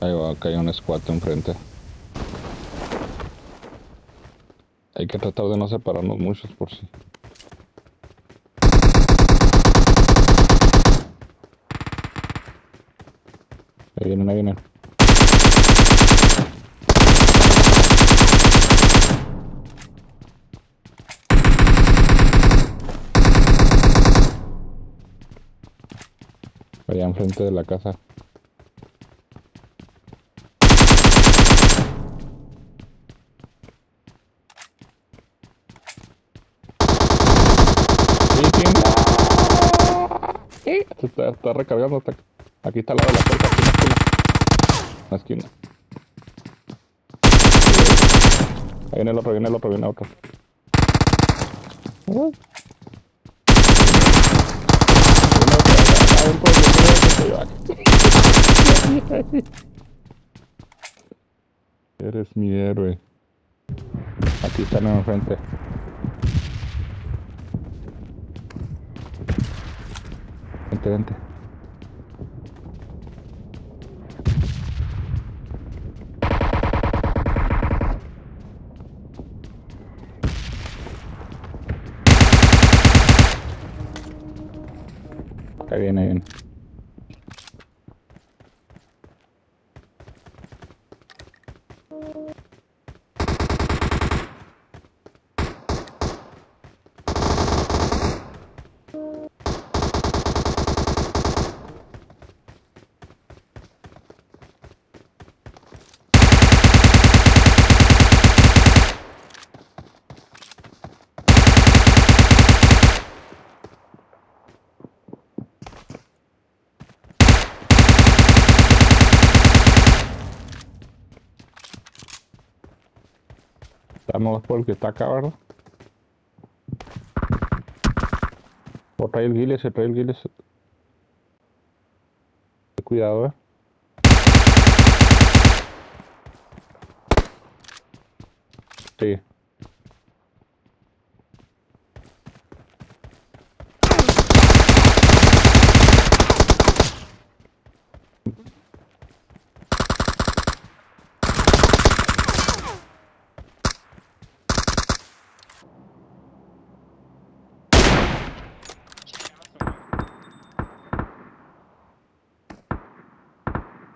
Ahí va, acá hay un squad enfrente. Hay que tratar de no separarnos muchos por si. Ahí vienen, ahí vienen. Allá enfrente de la casa. Sí, sí. Está, está recargando. está- Aquí está al lado de la puerta. Aquí en la esquina. Ahí viene el otro, viene el otro, viene el otro. Eres mi héroe. Aquí están enfrente. Vente. Ahí viene, ahí viene. Estamos por el que está acá, ¿verdad? O trae el guile, se trae el guile. se- Cuidado, eh. Sí.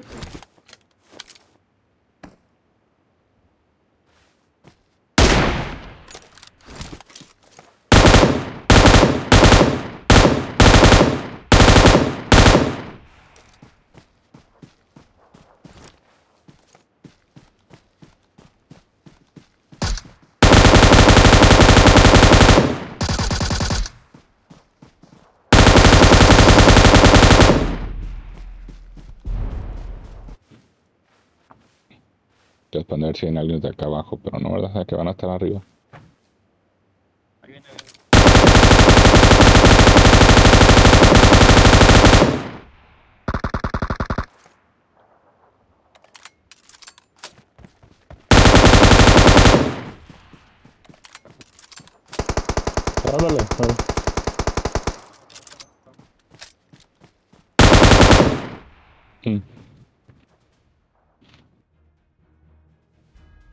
Okay. Que es poner si hay alguien de acá abajo, pero no, ¿verdad? O sea, que van a estar arriba.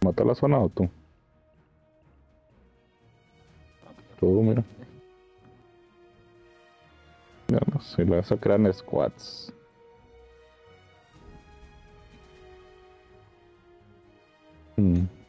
¿Mató la zona o tú? Tú, mira. Ya no sé, le vas a crear squads. Mm.